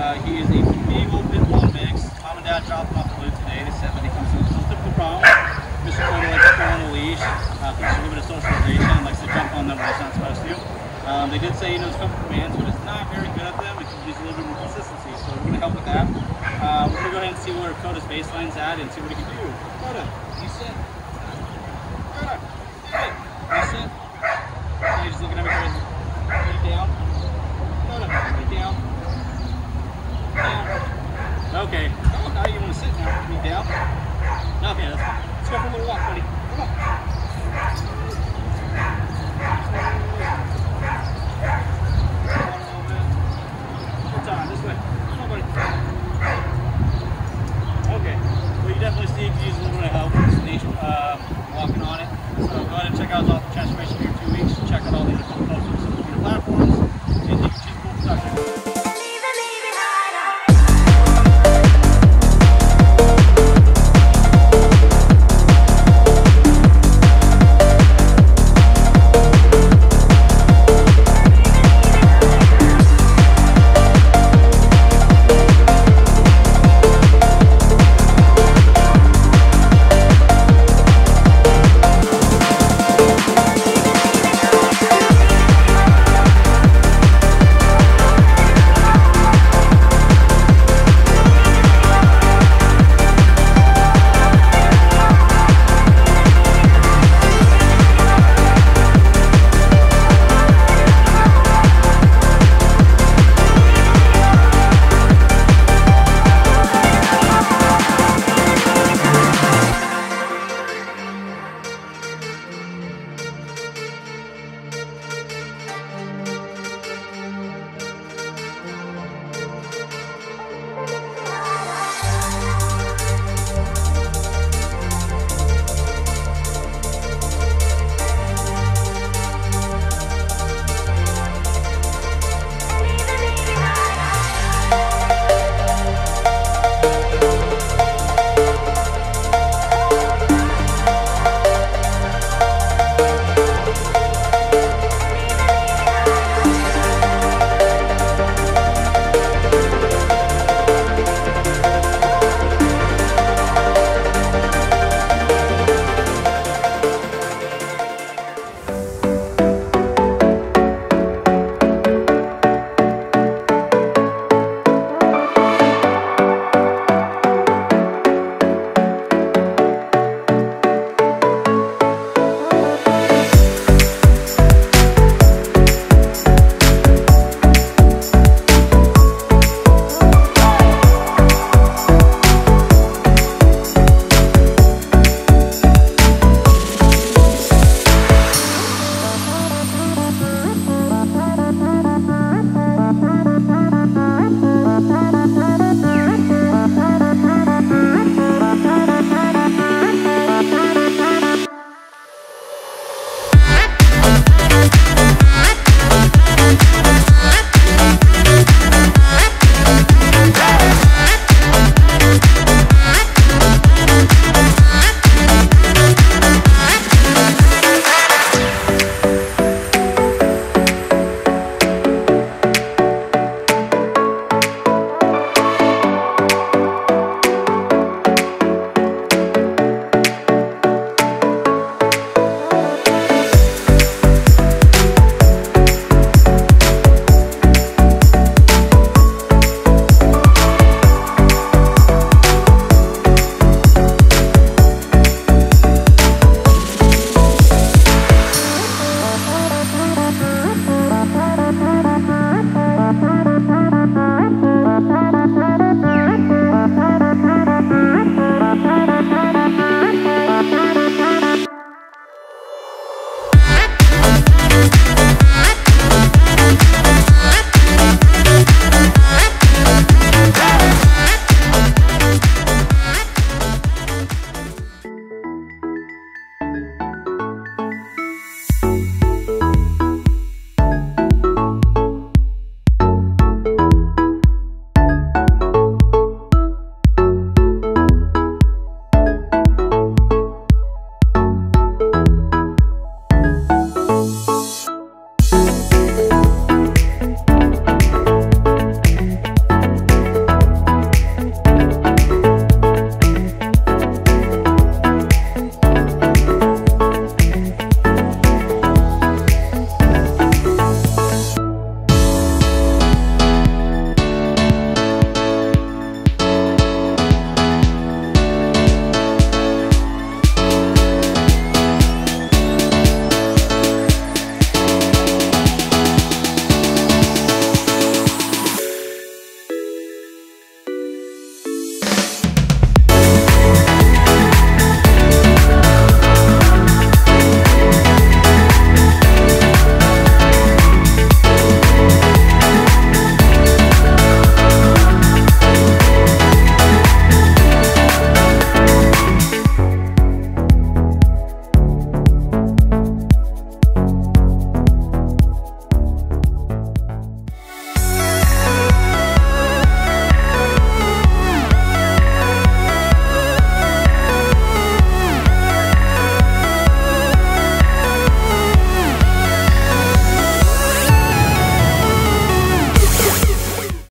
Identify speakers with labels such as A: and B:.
A: Uh, he is a medieval pit bull mix. Mom and Dad dropped him off the loop today. They said that he comes to the typical problem. Mr. Porter likes to throw on a leash, uh, thinks a little bit of socialization, likes to jump on them when he's not supposed to. Um, they did say he knows a couple commands, but it's not very good at them. It needs use a little bit more consistency, so we're going to help with that. Uh, we're going to go ahead and see where Koda's baseline's at and see what he can do. Koda, you sit. definitely see you use a little bit of help with the, uh, um, walking on it. So go ahead and check out Loft Transformation